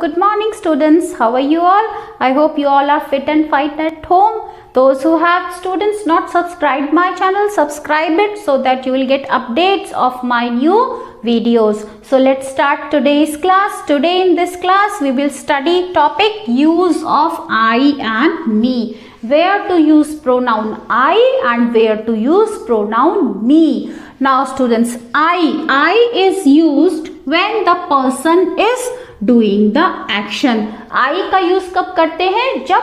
good morning students. How are you all? I hope you all are fit and fine at home. Those who have students not subscribed my channel, subscribe it so that you will get updates of my new videos. So let's start today's class. Today in this class we will study topic use of I and me. Where to use pronoun I and where to use pronoun me. Now students, I, I is used when the person is doing the action I का use कब करते हैं? जब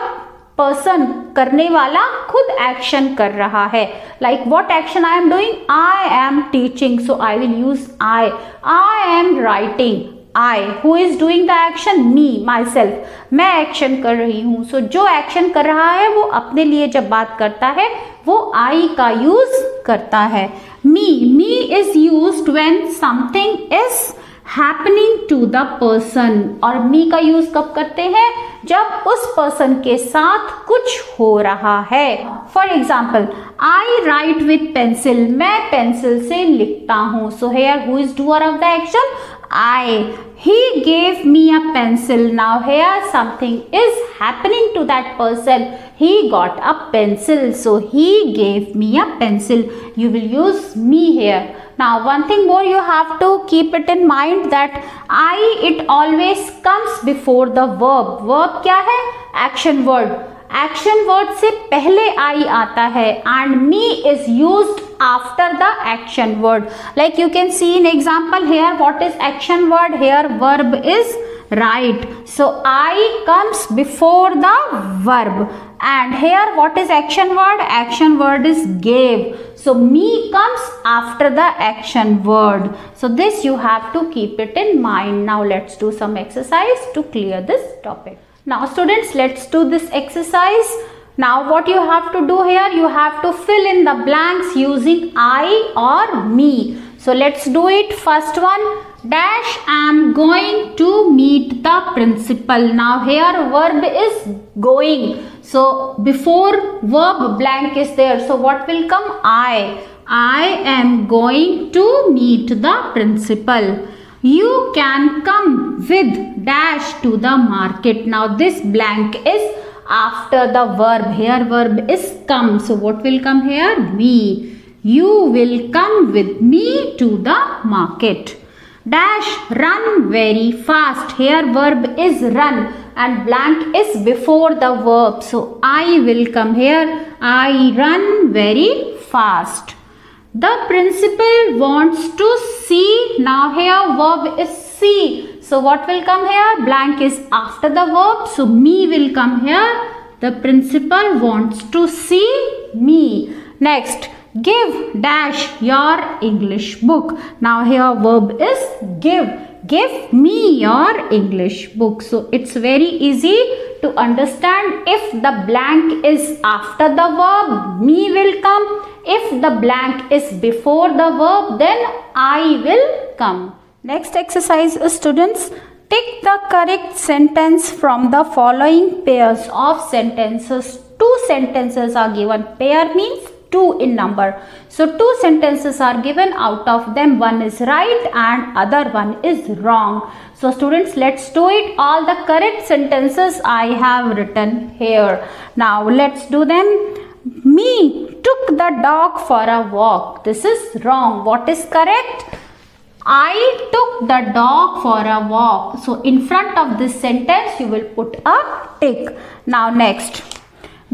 person करने वाला खुद action कर रहा है। Like what action I am doing I am teaching so I will use I I am writing I who is doing the action me myself मैं एक्शन कर रही हूँ। सो so, जो एक्शन कर रहा है वो अपने लिए जब बात करता है वो आई का यूज़ करता है। Me me is use when something is happening to the person और मी का यूज़ कब करते हैं? जब उस पर्सन के साथ कुछ हो रहा है। For example I write with pencil मैं पेंसिल से लिखता हूँ। So here who is doer of the action I he gave me a pencil now here something is happening to that person he got a pencil so he gave me a pencil you will use me here now one thing more you have to keep it in mind that i it always comes before the verb verb क्या है action word action word से पहले आई आता है and me is use after the action word. Like you can see in example here what is action word? Here verb is right. So i comes before the verb. And here what is action word? Action word is gave. So me comes after the action word. So this you have to keep it in mind. Now let's do some exercise to clear this topic. Now students let's do this exercise now what you have to do here you have to fill in the blanks using i or me. So let's do it. First one dash I am going to meet the principal. Now here verb is going. So before verb blank is there. So what will come? I. I am going to meet the principal. You can come with dash to the market. Now this blank is after the verb here verb is come. So what will come here? Me. You will come with me to the market. Dash run very fast. Here verb is run and blank is before the verb. So i will come here. I run very fast. The principal wants to see. Now here verb is see so what will come here? Blank is after the verb. So me will come here. The principal wants to see me. Next give dash your english book. Now here verb is give. Give me your english book. So it's very easy to understand. If the blank is after the verb me will come. If the blank is before the verb then i will come next exercise students Take the correct sentence from the following pairs of sentences. Two sentences are given. Pair means two in number. So two sentences are given out of them one is right and other one is wrong. So students let's do it all the correct sentences I have written here. Now let's do them. Me took the dog for a walk. This is wrong. What is correct? I took the dog for a walk. So in front of this sentence you will put a tick. Now next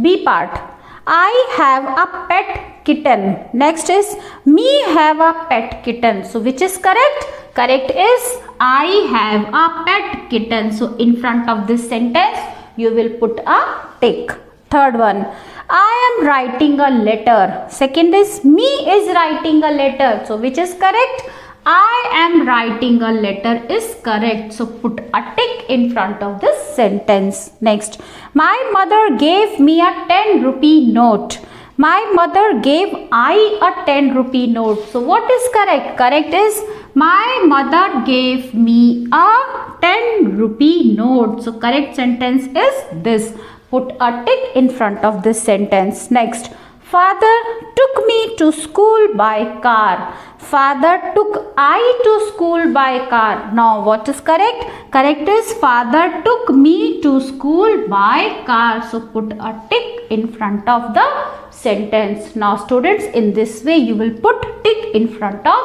B part. I have a pet kitten. Next is me have a pet kitten. So which is correct? Correct is I have a pet kitten. So in front of this sentence you will put a tick. Third one. I am writing a letter. Second is me is writing a letter. So which is correct? I am writing a letter is correct. So put a tick in front of this sentence. Next, my mother gave me a 10 rupee note. My mother gave I a 10 rupee note. So what is correct? Correct is my mother gave me a 10 rupee note. So correct sentence is this. Put a tick in front of this sentence. Next, Father took me to school by car. Father took I to school by car. Now what is correct? Correct is father took me to school by car. So put a tick in front of the sentence. Now students in this way you will put tick in front of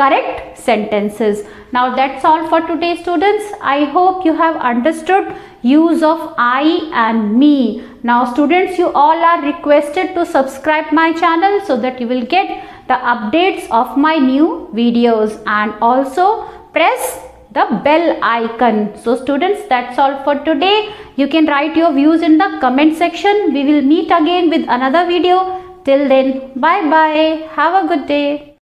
correct sentences. Now that's all for today students. I hope you have understood use of I and me. Now students you all are requested to subscribe my channel so that you will get the updates of my new videos and also press the bell icon. So students that's all for today. You can write your views in the comment section. We will meet again with another video. Till then bye bye. Have a good day.